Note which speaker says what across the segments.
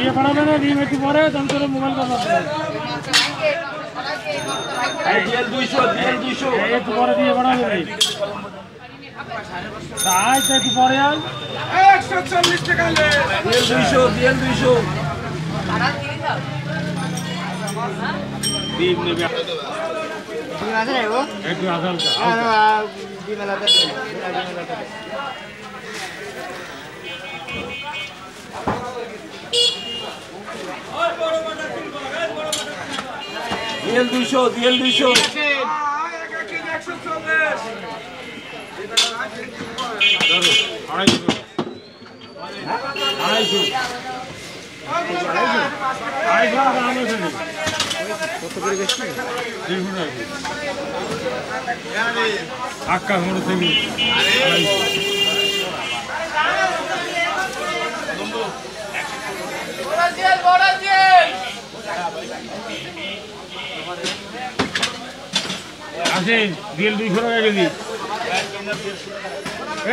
Speaker 1: দিয়ে পড়াবে না দিয়ে একটু পরে তুমি তোর মোবাইল কথা একটু পরে দিয়ে পড়াবে তাই তো একটু পরে আয়।
Speaker 2: দুইশো দিয়েন দুইশো।
Speaker 1: ডিম নেবে।
Speaker 3: ডিম আছে না গো
Speaker 1: একটু আসালটা
Speaker 3: ডিম আলাদা ডিম আলাদা
Speaker 2: দিয়েন দুইশো দিয়েন দুইশো
Speaker 1: আমি এখানে
Speaker 3: কত
Speaker 1: আছে ডিএল দুইশো টাকা কেজি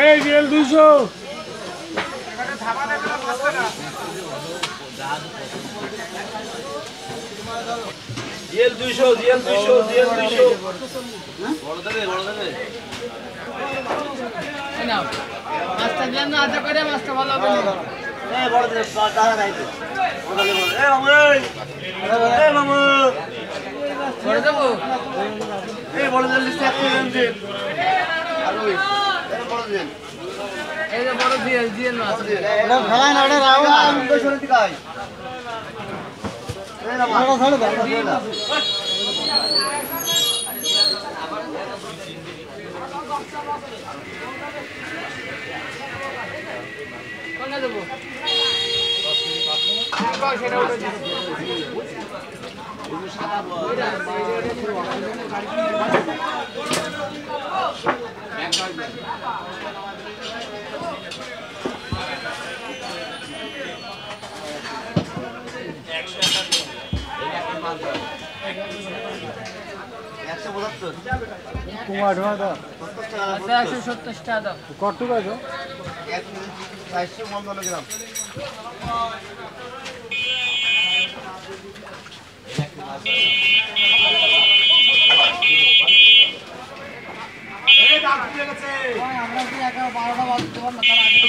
Speaker 1: এই ডিএল দুইশো
Speaker 2: দিয়েন দুইশো দিয়েন দুইশো দিয়েন দুইশো বড় দেবে বড় দেবে
Speaker 3: মাছটা দিলাম না করে মাছটা ভালো হবে
Speaker 2: বড় দেবে দাদা নাই তো বড় দেবে এ মামু এ মামু বড় দেবে? লিস্ট এক করে দিন আর ওই এ বড় দেন
Speaker 3: এই যে বড় দিয়ে দিয়ে
Speaker 2: না রাও আমি
Speaker 3: কোনটা দেবো সেটা উঠে দিবো। ঢোয়া দাও একশো সত্তর টাকা দাও কত টাকা আমরা কি একা বারোটা বাজতে পারব না? তার আগে